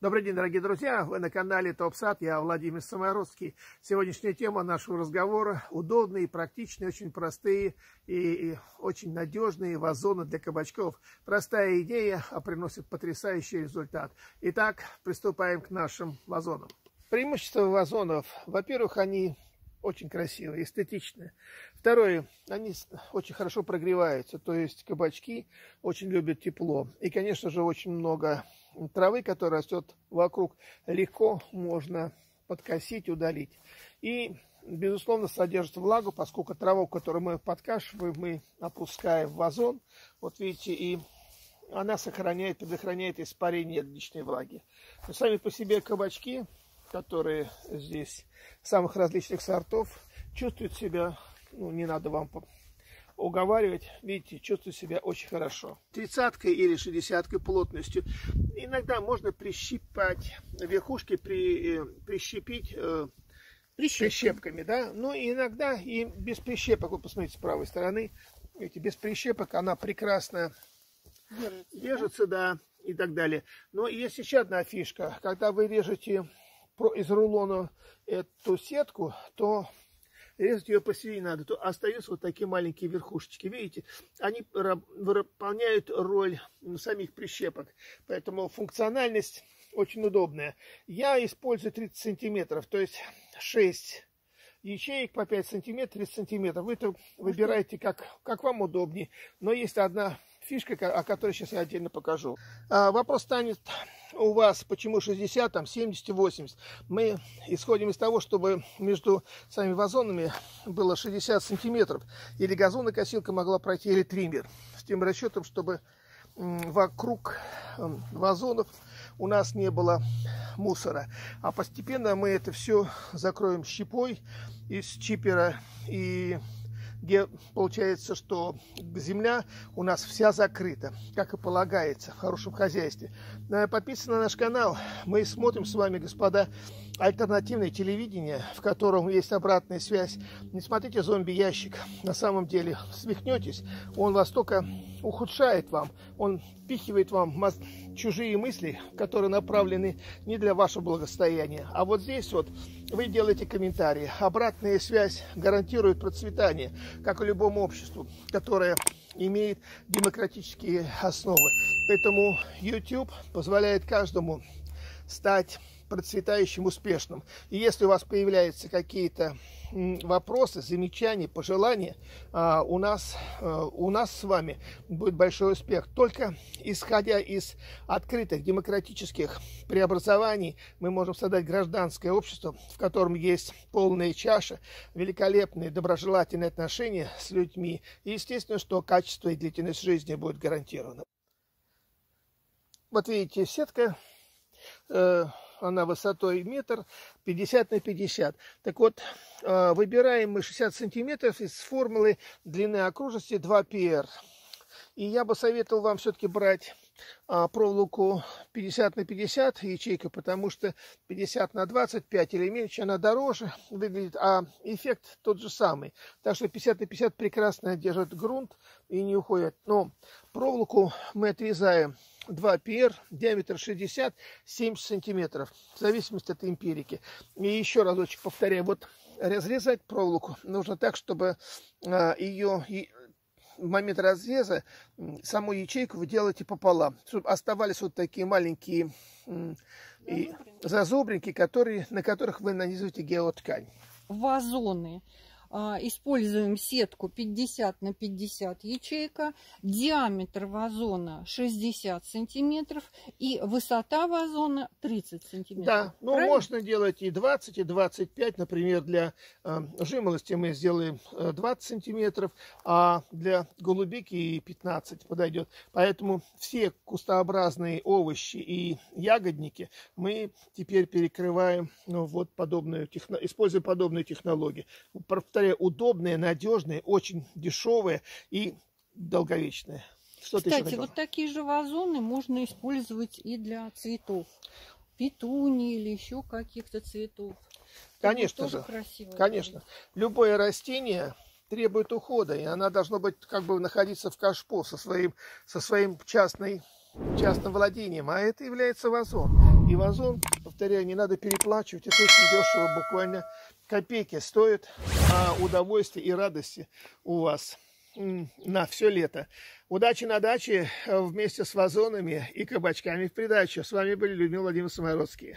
Добрый день, дорогие друзья! Вы на канале Топ Сад, я Владимир Самородский. Сегодняшняя тема нашего разговора – удобные, практичные, очень простые и, очень надежные вазоны для кабачков. Простая идея, а приносит потрясающий результат. Итак, приступаем к нашим вазонам. Преимущество вазонов. Во-первых, они очень красивые, эстетичные. Второе, они очень хорошо прогреваются, то есть кабачки очень любят тепло. И, конечно же, очень много травы, которая растет вокруг, легко можно подкосить, удалить. И, безусловно, содержит влагу, поскольку траву, которую мы подкашиваем, мы опускаем в вазон. Вот видите, и она сохраняет, предохраняет испарение личной влаги. Но сами по себе кабачки, которые здесь самых различных сортов, чувствуют себя, ну, не надо вам уговаривать, видите, чувствую себя очень хорошо. Тридцаткой или шестидесяткой плотностью. Иногда можно прищипать верхушки, при, э, прищепить э, прищепками, да. Но иногда и без прищепок, вы посмотрите с правой стороны, видите, без прищепок она прекрасно держится, держится да? да, и так далее. Но есть еще одна фишка. Когда вы режете из рулона эту сетку, то резать ее посередине надо, то остаются вот такие маленькие верхушечки. Видите, они выполняют роль самих прищепок, поэтому функциональность очень удобная. Я использую 30 сантиметров, то есть 6 ячеек по 5 сантиметров, 30 сантиметров. Вы это выбираете как, как вам удобнее. Но есть одна фишка, о которой сейчас я отдельно покажу. А, вопрос станет у вас, почему 60, там 70 80. Мы исходим из того, чтобы между самими вазонами было 60 сантиметров. Или газонокосилка могла пройти, или триммер. С тем расчетом, чтобы вокруг вазонов у нас не было мусора. А постепенно мы это все закроем щепой из чипера и где получается, что земля у нас вся закрыта, как и полагается в хорошем хозяйстве. Э, подписывайтесь на наш канал. Мы смотрим с вами, господа, альтернативное телевидение, в котором есть обратная связь. Не смотрите зомби-ящик. На самом деле, свихнетесь, он вас только ухудшает вам. Он впихивает вам чужие мысли, которые направлены не для вашего благосостояния. А вот здесь вот вы делаете комментарии. Обратная связь гарантирует процветание, как и любому обществу, которое имеет демократические основы. Поэтому YouTube позволяет каждому стать процветающим, успешным. И если у вас появляются какие-то вопросы, замечания, пожелания, а, у нас, а, у нас с вами будет большой успех. Только исходя из открытых демократических преобразований, мы можем создать гражданское общество, в котором есть полная чаша, великолепные доброжелательные отношения с людьми. И естественно, что качество и длительность жизни будет гарантировано. Вот видите, сетка э, она высотой метр, 50 на 50. Так вот, э, выбираем мы 60 сантиметров из формулы длины окружности 2πr. И я бы советовал вам все-таки брать а, проволоку 50 на 50 ячейка, потому что 50 на 25 или меньше она дороже выглядит, а эффект тот же самый. Так что 50 на 50 прекрасно держит грунт и не уходит. Но проволоку мы отрезаем 2 пр, диаметр 60-70 сантиметров, в зависимости от эмпирики. И еще разочек повторяю, вот разрезать проволоку нужно так, чтобы а, ее в момент разреза саму ячейку вы делаете пополам, чтобы оставались вот такие маленькие зазубринки, которые, на которых вы нанизываете геоткань. Вазоны используем сетку 50 на 50 ячейка, диаметр вазона 60 сантиметров и высота вазона 30 сантиметров. Да, ну Правильно? можно делать и 20, и 25, например, для э, жимолости мы сделаем 20 э, сантиметров, а для голубики и 15 подойдет. Поэтому все кустообразные овощи и ягодники мы теперь перекрываем, ну, вот подобную, техно... используя подобную технологию повторяю, удобные, надежные, очень дешевые и долговечные. Что Кстати, вот такие же вазоны можно использовать и для цветов. Петуни или еще каких-то цветов. Конечно же. Красиво конечно. Будет. Любое растение требует ухода, и она должна быть как бы находиться в кашпо со своим, со своим частной частным владением, а это является вазон. И вазон, повторяю, не надо переплачивать, это очень дешево, буквально копейки стоит, а удовольствие и радости у вас на все лето. Удачи на даче вместе с вазонами и кабачками в придачу. С вами были Людмила Владимир Самородские.